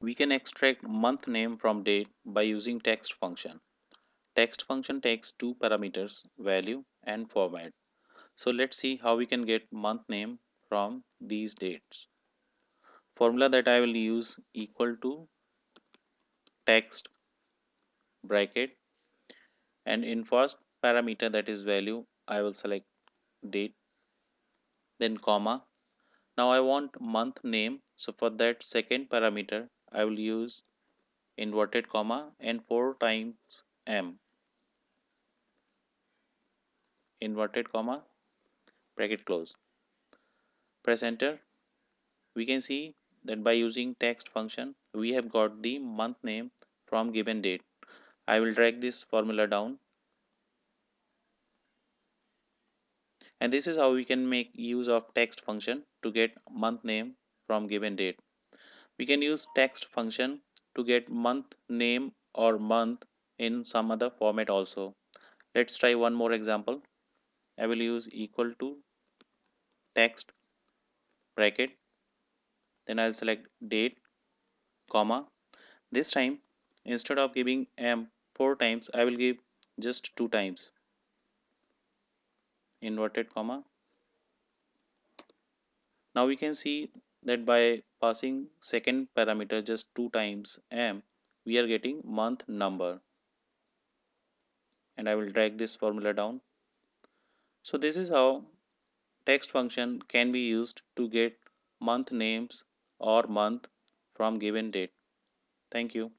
We can extract month name from date by using text function. Text function takes two parameters, value and format. So let's see how we can get month name from these dates. Formula that I will use equal to text bracket and in first parameter that is value I will select date then comma now I want month name so for that second parameter I will use inverted comma and 4 times m. Inverted comma bracket close. Press enter. We can see that by using text function we have got the month name from given date. I will drag this formula down. And this is how we can make use of text function to get month name from given date we can use text function to get month name or month in some other format also. Let's try one more example. I will use equal to text bracket. Then i'll select date comma. This time instead of giving m four times i will give just two times. Inverted comma. Now we can see that by passing second parameter just two times m we are getting month number. And I will drag this formula down. So this is how text function can be used to get month names or month from given date. Thank you